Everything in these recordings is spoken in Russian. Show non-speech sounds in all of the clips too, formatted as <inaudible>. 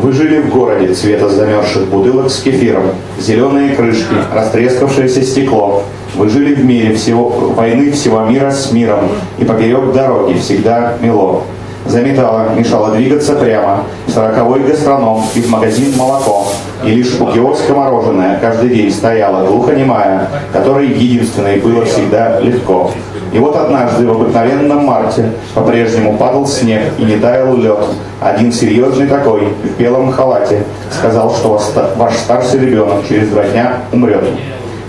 Вы жили в городе цвета замерзших бутылок с кефиром, зеленые крышки, растрескавшееся стекло. Вы жили в мире всего, войны всего мира с миром, и поперек дороги всегда мело. Заметала, мешала двигаться прямо, сороковой гастроном и магазин молоко. И лишь у киоска мороженое каждый день стояла глухонемая, которой единственной было всегда легко. И вот однажды в обыкновенном марте по-прежнему падал снег и не таял лед. Один серьезный такой, в белом халате, сказал, что ваш старший ребенок через два дня умрет.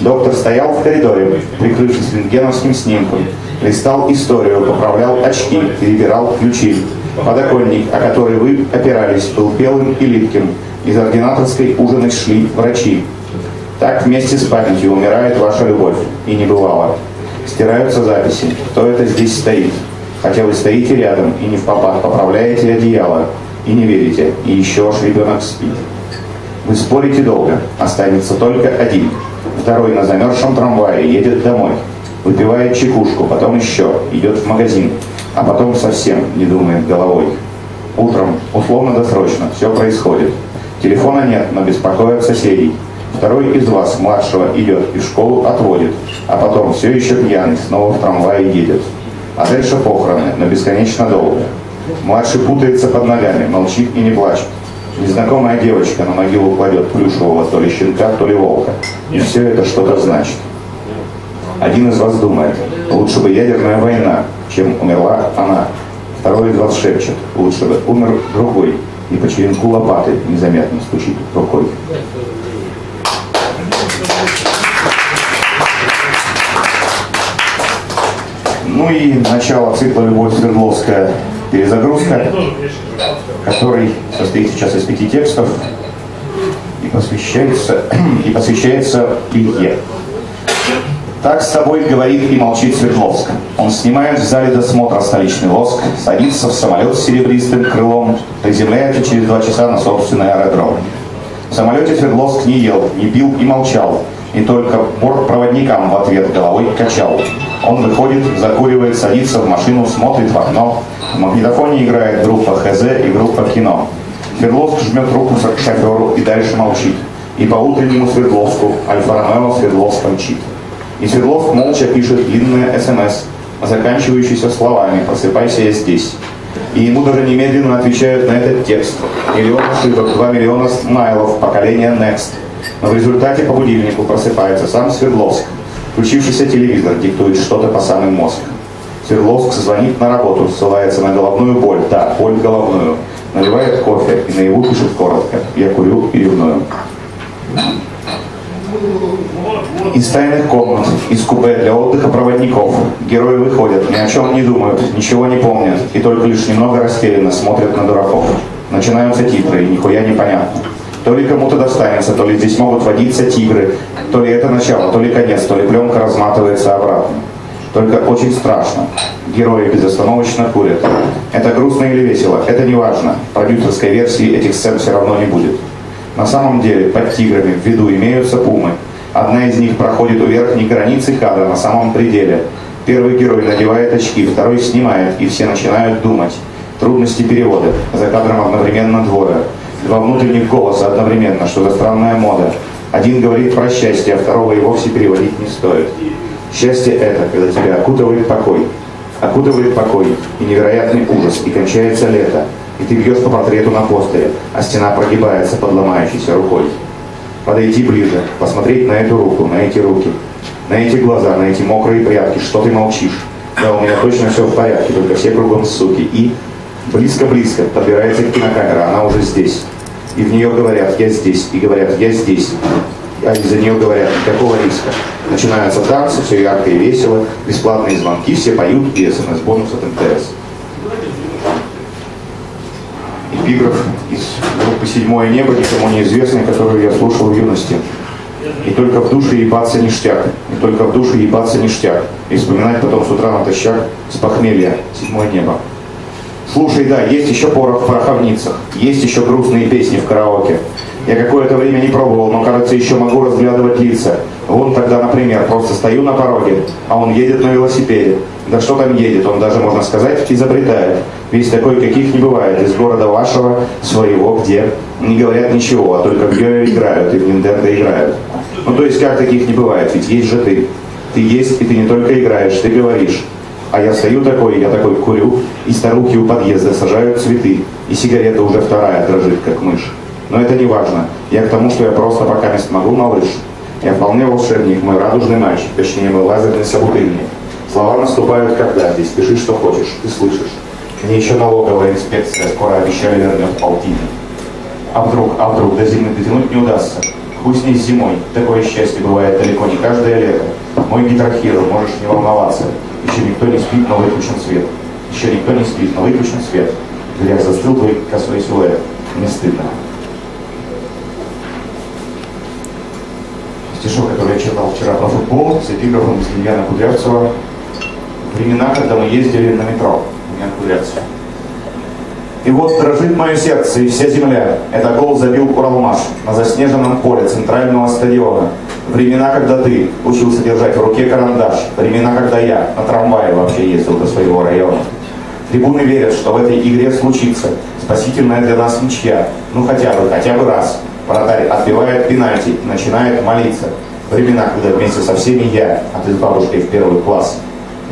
Доктор стоял в коридоре, прикрывшись рентгеновским снимком, листал историю, поправлял очки, перебирал ключи. Подоконник, о который вы опирались, был белым и липким. Из ординаторской ужины шли врачи. Так вместе с памятью умирает ваша любовь. И не бывало. Стираются записи. Кто это здесь стоит? Хотя вы стоите рядом и не в попад поправляете одеяло. И не верите. И еще ваш ребенок спит. Вы спорите долго. Останется только один. Второй на замерзшем трамвае едет домой. Выпивает чекушку, потом еще. Идет в магазин. А потом совсем не думает головой. Утром, условно-досрочно, все происходит. Телефона нет, но беспокоят соседей. Второй из вас, младшего, идет и в школу отводит, а потом все еще пьяный снова в трамвае едет. А дальше похороны, но бесконечно долго. Младший путается под ногами, молчит и не плачет. Незнакомая девочка на могилу кладет плюшевого то ли щенка, то ли волка. И все это что-то значит. Один из вас думает, лучше бы ядерная война, чем умерла она. Второй из вас шепчет, лучше бы умер другой, и по черенку лопаты незаметно стучит рукой. Ну и начало цикла «Любовь Свердловская. Перезагрузка», который состоит сейчас из пяти текстов и посвящается, <clears throat> и посвящается Илье. Так с тобой говорит и молчит Свердловск. Он снимает в зале досмотра столичный лоск, садится в самолет с серебристым крылом, приземляется через два часа на собственный аэродром. В самолете Свердловск не ел, не пил и молчал, и только бортпроводникам в ответ головой качал. Он выходит, закуривает, садится в машину, смотрит в окно. В магнитофоне играет группа ХЗ и группа кино. Свердловск жмет руку шоферу и дальше молчит. И по утреннему Свердловску Альфа-Ромео Свердловск мчит. И Свердловск молча пишет длинное СМС, заканчивающееся словами «Просыпайся, я здесь». И ему даже немедленно отвечают на этот текст. Миллион ошибок, два миллиона смайлов, поколение Next. Но в результате по будильнику просыпается сам Свердловск. Включившийся телевизор диктует что-то по самым мозг. Свердловск звонит на работу, ссылается на головную боль. Да, боль головную. Наливает кофе и наяву пишет коротко. Я курю и ревную. Из тайных комнат, из купе для отдыха проводников. Герои выходят, ни о чем не думают, ничего не помнят, и только лишь немного растерянно смотрят на дураков. Начинаются титры, и нихуя непонятно. То ли кому-то достанется, то ли здесь могут водиться тигры, то ли это начало, то ли конец, то ли пленка разматывается обратно. Только очень страшно. Герои безостановочно курят. Это грустно или весело, это не важно. Продюсерской версии этих сцен все равно не будет. На самом деле, под тиграми в виду имеются пумы. Одна из них проходит у верхней границы кадра на самом пределе. Первый герой надевает очки, второй снимает, и все начинают думать. Трудности перевода. За кадром одновременно двое. Два внутренних голоса одновременно, что за странная мода. Один говорит про счастье, а второго и вовсе переводить не стоит. Счастье это, когда тебя окутывает покой. Окутывает покой и невероятный ужас, и кончается лето. И ты бьешь по портрету на постере, а стена прогибается под ломающейся рукой. Подойти ближе, посмотреть на эту руку, на эти руки, на эти глаза, на эти мокрые прятки, что ты молчишь. Да, у меня точно все в порядке, только все кругом суки. И близко-близко подбирается кинокамера, она уже здесь. И в нее говорят, я здесь, и говорят, я здесь. А из-за нее говорят, никакого риска. Начинаются танцы, все ярко и весело, бесплатные звонки, все поют и смс-бонус от МТС. Эпиграф из группы «Седьмое небо», никому неизвестный, которую я слушал в юности. И только в душе ебаться ништяк, и только в душе ебаться ништяк. И вспоминать потом с утра натощак с похмелья «Седьмое небо». Слушай, да, есть еще порох в пороховницах, есть еще грустные песни в караоке. Я какое-то время не пробовал, но, кажется, еще могу разглядывать лица. Вон тогда, например, просто стою на пороге, а он едет на велосипеде. Да что там едет, он даже, можно сказать, изобретает. Весь такой, каких не бывает, из города вашего, своего, где не говорят ничего, а только в Гео играют и в Nintendo играют. Ну то есть как таких не бывает, ведь есть же ты. Ты есть, и ты не только играешь, ты говоришь. А я стою такой, я такой курю, и старухи у подъезда сажают цветы, и сигарета уже вторая дрожит, как мышь. Но это не важно. Я к тому, что я просто пока мест могу, малыш. Я вполне волшебник, мой радужный мальчик, точнее, мой лазерный собутыльник. Слова наступают когда здесь, пиши, что хочешь, ты слышишь. Мне еще налоговая инспекция скоро обещали вернет полтинник. А вдруг, а вдруг до зимы дотянуть не удастся? Хуй с ней зимой, такое счастье бывает далеко не каждое лето. Мой гитархиро, можешь не волноваться. Еще никто не спит, но выключен свет. Еще никто не спит, но выключен свет. Дверях застыл твой косой силуэт. Мне стыдно. Стишок, который я читал вчера про футбол эпиграфом из Ильяна Кудрявцева. Времена, когда мы ездили на метро. Ильян Кудрявцев. И вот дрожит мое сердце и вся земля. Это гол забил Уралмаш на заснеженном поле центрального стадиона. Времена, когда ты учился держать в руке карандаш. Времена, когда я на трамвае вообще ездил до своего района. Трибуны верят, что в этой игре случится спасительная для нас ничья. Ну хотя бы, хотя бы раз. Вратарь отбивает пенальти начинает молиться. Времена, когда вместе со всеми я, а ты с бабушкой в первый класс.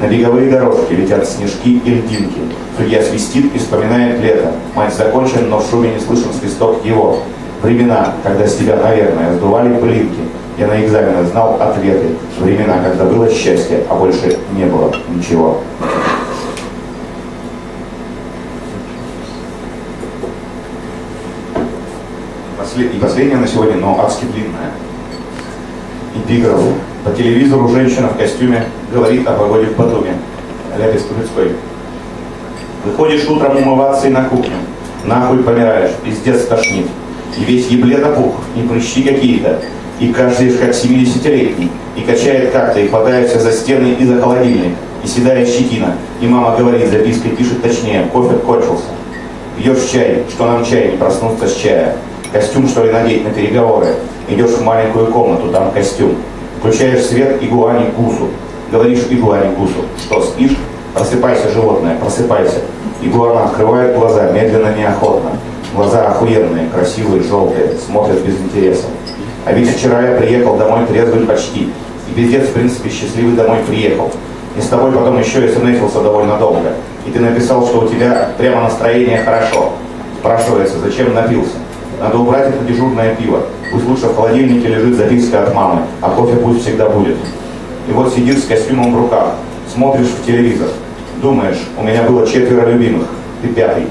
На беговые дорожки летят снежки и льдинки. Судья свистит и вспоминает лето. Мать закончен, но в шуме не слышен свисток его. Времена, когда с тебя, наверное, сдували пылинки. Я на экзаменах знал ответы. Времена, когда было счастье, а больше не было ничего. И последнее на сегодня, но адски длинное. Эпиграф. По телевизору женщина в костюме говорит о погоде в Батуме. Ляпис Трубецкой. Выходишь утром умываться и на кухню. Нахуй помираешь, пиздец тошнит. И весь еблет опух, и прыщи какие-то. И каждый как 70-летний. И качает как-то, и хватается за стены и за холодильник. И седая щетина. И мама говорит, запиской пишет точнее, кофе кончился. Пьешь чай, что нам чай, не проснуться с чая. Костюм, что ли, надеть на переговоры. Идешь в маленькую комнату, там костюм. Включаешь свет игуане гусу. Говоришь игуане гусу, что спишь? Просыпайся, животное, просыпайся. Игуана открывает глаза, медленно, неохотно. Глаза охуенные, красивые, желтые, смотрят без интереса. А ведь вчера я приехал домой трезвый почти. И пиздец, в принципе, счастливый домой приехал. И с тобой потом еще и смысился довольно долго. И ты написал, что у тебя прямо настроение хорошо. Спрашивается, зачем напился? Надо убрать это дежурное пиво. Пусть лучше в холодильнике лежит записка от мамы, а кофе пусть всегда будет. И вот сидишь с костюмом в руках, смотришь в телевизор, думаешь, у меня было четверо любимых, ты пятый.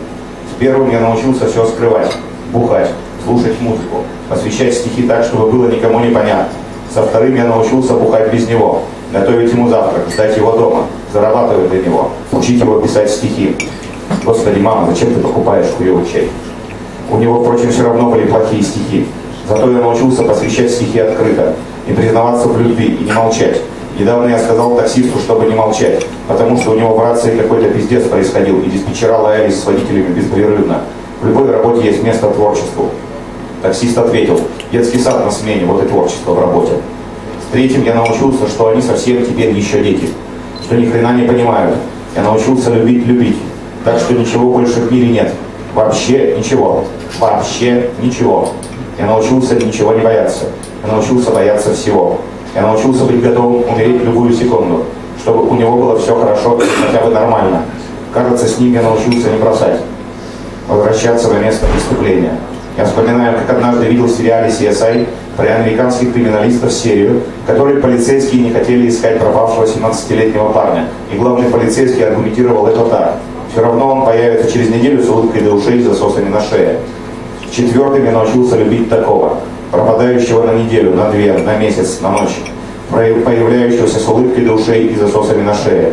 С первым я научился все скрывать, бухать, слушать музыку, посвящать стихи так, чтобы было никому не понятно. Со вторым я научился бухать без него, готовить ему завтрак, ждать его дома, зарабатывать для него, учить его писать стихи. Господи, мама, зачем ты покупаешь хуевый чай? У него, впрочем, все равно были плохие стихи. Зато я научился посвящать стихи открыто, и признаваться в любви, и не молчать. Недавно я сказал таксисту, чтобы не молчать, потому что у него в рации какой-то пиздец происходил, и диспетчера лаялись с водителями беспрерывно. В любой работе есть место творчеству. Таксист ответил, детский сад на смене, вот и творчество в работе. С третьим я научился, что они совсем теперь еще дети, что ни хрена не понимают. Я научился любить, любить, так что ничего больше в мире нет. Вообще ничего. Вообще ничего. Я научился ничего не бояться. Я научился бояться всего. Я научился быть готовым умереть любую секунду, чтобы у него было все хорошо хотя бы нормально. Кажется, с ним я научился не бросать, возвращаться на место преступления. Я вспоминаю, как однажды видел в сериале CSI про американских криминалистов серию, в которой полицейские не хотели искать пропавшего 17-летнего парня. И главный полицейский аргументировал это так. Все равно он появится через неделю с улыбкой до ушей и засосами на шее. Четвертым я научился любить такого пропадающего на неделю, на две, на месяц, на ночь, появляющегося с улыбкой до ушей и засосами на шее.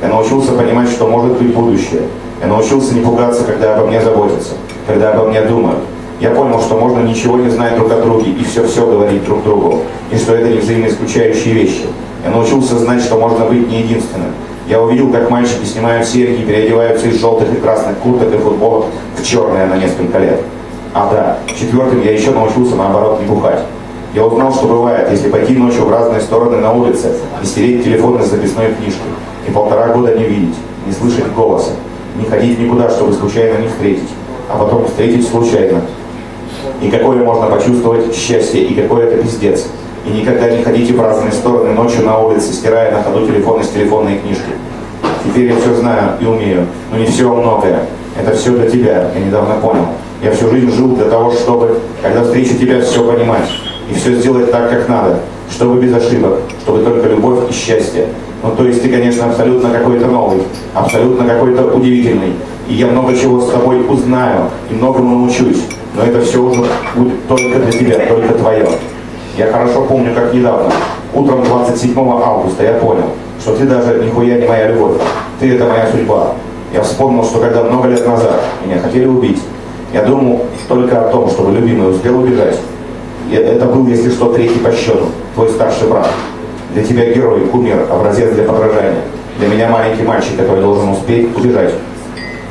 Я научился понимать, что может быть будущее. Я научился не пугаться, когда обо мне заботятся, когда обо мне думают. Я понял, что можно ничего не знать друг о друге и все-все говорить друг другу, и что это не взаимоисключающие вещи. Я научился знать, что можно быть не единственным. Я увидел, как мальчики снимают серьги, переодеваются из желтых и красных курток и футболок в черное на несколько лет. А, да. Четвертым я еще научился, наоборот, не бухать. Я узнал, что бывает, если пойти ночью в разные стороны на улице и стереть телефон из записной книжки. и полтора года не видеть, не слышать голоса, не ходить никуда, чтобы случайно не встретить, а потом встретить случайно. И какое можно почувствовать счастье, и какой это пиздец. И никогда не ходите в разные стороны ночью на улице, стирая на ходу телефон из телефонной книжки. Теперь я все знаю и умею, но не все, многое. Это все для тебя, я недавно понял. Я всю жизнь жил для того, чтобы, когда встречу тебя, все понимать. И все сделать так, как надо. Чтобы без ошибок. Чтобы только любовь и счастье. Ну, то есть ты, конечно, абсолютно какой-то новый. Абсолютно какой-то удивительный. И я много чего с тобой узнаю. И многому научусь. Но это все уже будет только для тебя, только твое. Я хорошо помню, как недавно, утром 27 августа, я понял, что ты даже нихуя не моя любовь. Ты это моя судьба. Я вспомнил, что когда много лет назад меня хотели убить, я думал только о том, чтобы любимый успел убежать. И это был, если что, третий по счету, твой старший брат. Для тебя герой, кумир, образец для подражания. Для меня маленький мальчик, который должен успеть убежать.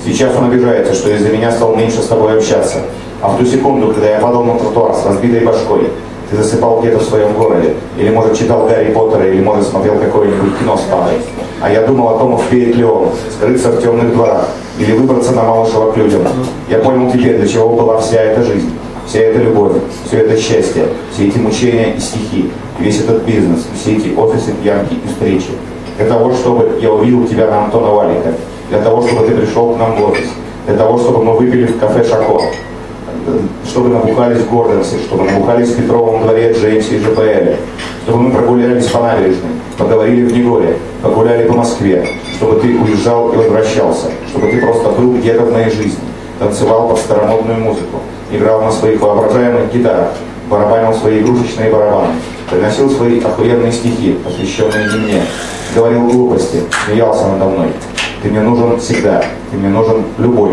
Сейчас он обижается, что из-за меня стал меньше с тобой общаться. А в ту секунду, когда я падал на тротуар с разбитой башкой, ты засыпал где-то в своем городе, или, может, читал Гарри Поттера, или, может, смотрел какое-нибудь кино с папой. А я думал о том, успеет ли он скрыться в темных дворах, или выбраться на Малышево к людям. Я понял теперь, для чего была вся эта жизнь, вся эта любовь, все это счастье, все эти мучения и стихи, весь этот бизнес, все эти офисы, пьянки и встречи. Для того, чтобы я увидел тебя на Антона Валика, для того, чтобы ты пришел к нам в офис, для того, чтобы мы выпили в кафе «Шако», чтобы набухались в Гордонсе, чтобы набухались в Петровом дворе Джеймсе и ЖПЛ, чтобы мы прогулялись по набережной, поговорили в Негоре, погуляли по Москве, чтобы ты уезжал и возвращался, чтобы ты просто был где-то в моей жизни, танцевал под старомодную музыку, играл на своих воображаемых гитарах, барабанил свои игрушечные барабаны, приносил свои охуенные стихи, посвященные не мне, говорил глупости, смеялся надо мной. Ты мне нужен всегда, ты мне нужен любой,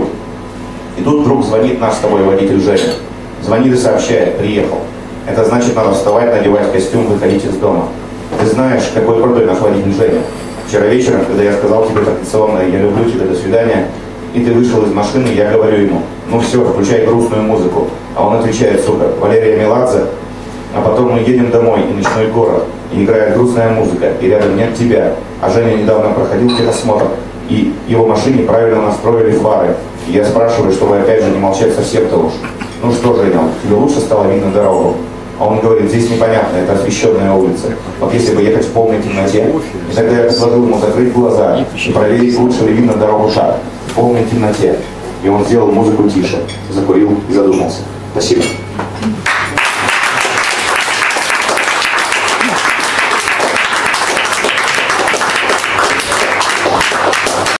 и тут вдруг звонит наш с тобой водитель Женя. Звонит и сообщает, приехал. Это значит, надо вставать, надевать костюм, выходить из дома. Ты знаешь, какой крутой наш водитель Женя. Вчера вечером, когда я сказал тебе традиционно «я люблю тебя, до свидания», и ты вышел из машины, я говорю ему, ну все, включай грустную музыку. А он отвечает, сука, Валерия Меладзе, а потом мы едем домой, и ночной город, и играет грустная музыка, и рядом нет тебя. А Женя недавно проходил техосмотр, и его машине правильно настроили фары. И я спрашиваю, чтобы опять же не молчать совсем-то уж. Ну что, Женя, тебе лучше стало видно дорогу? А он говорит, здесь непонятно, это освещенная улица. Вот если бы ехать в полной темноте, и тогда я предложил ему закрыть глаза и проверить, лучше ли видно дорогу так, в полной темноте. И он сделал музыку тише, закурил и задумался. Спасибо.